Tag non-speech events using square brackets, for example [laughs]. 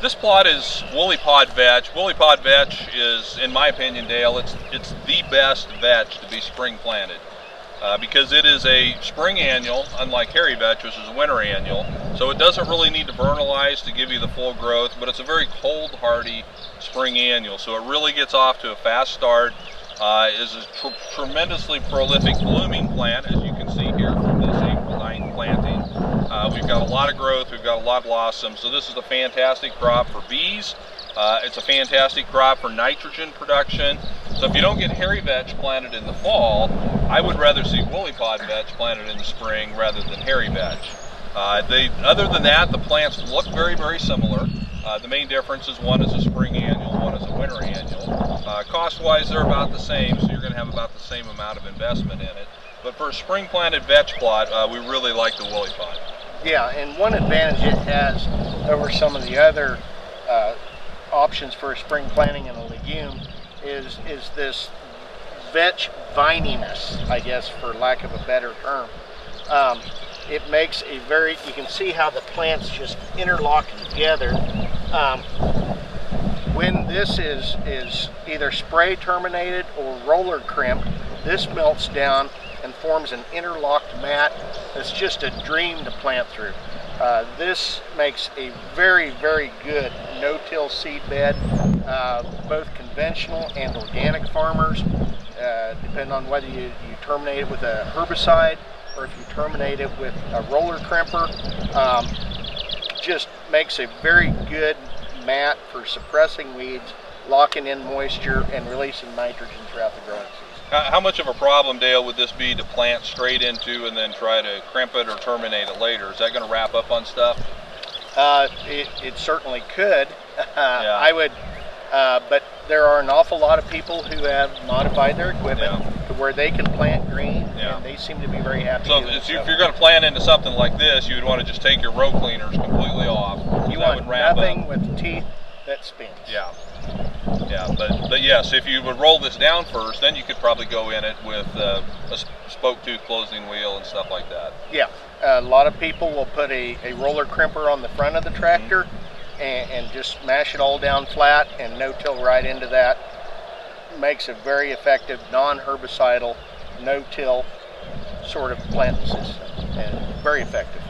This plot is woolly pod vetch. Woolly pod vetch is, in my opinion, Dale, it's, it's the best vetch to be spring planted. Uh, because it is a spring annual, unlike hairy vetch, which is a winter annual. So it doesn't really need to vernalize to give you the full growth, but it's a very cold hardy spring annual. So it really gets off to a fast start. Uh, is a tr tremendously prolific blooming plant, as you can see here from this April 9 planting. Uh, we've got a lot of growth, we've got a lot of blossom, so this is a fantastic crop for bees. Uh, it's a fantastic crop for nitrogen production. So if you don't get hairy vetch planted in the fall, I would rather see woolly pod vetch planted in the spring rather than hairy vetch. Uh, they, other than that, the plants look very, very similar. Uh, the main difference is one is a spring annual, one is a winter annual. Uh, Cost-wise, they're about the same, so you're going to have about the same amount of investment in it. But for a spring planted vetch plot, uh, we really like the woolly pod. Yeah, and one advantage it has over some of the other uh, options for spring planting in a legume is is this vetch vininess, I guess, for lack of a better term. Um, it makes a very, you can see how the plants just interlock together. Um, when this is, is either spray terminated or roller crimped, this melts down and forms an interlocked mat that's just a dream to plant through. Uh, this makes a very, very good no-till seed bed. Uh, both conventional and organic farmers, uh, depending on whether you, you, terminate it with a herbicide or if you terminate it with a roller crimper, um, just makes a very good mat for suppressing weeds, locking in moisture, and releasing nitrogen throughout the growing season. How much of a problem, Dale, would this be to plant straight into and then try to crimp it or terminate it later? Is that going to wrap up on stuff? Uh, it, it, certainly could. [laughs] yeah. I would, uh, but there are an awful lot of people who have modified their equipment yeah. to where they can plant green, yeah. and they seem to be very happy. So, if, you're going to plant into something like this, you would want to just take your row cleaners completely off. You want nothing up. with teeth that spins. Yeah. But, but yes, if you would roll this down first, then you could probably go in it with uh, a spoke tooth closing wheel and stuff like that. Yeah, a lot of people will put a, a roller crimper on the front of the tractor mm -hmm. and, and just mash it all down flat and no-till right into that. Makes a very effective non-herbicidal, no-till sort of planting system and very effective.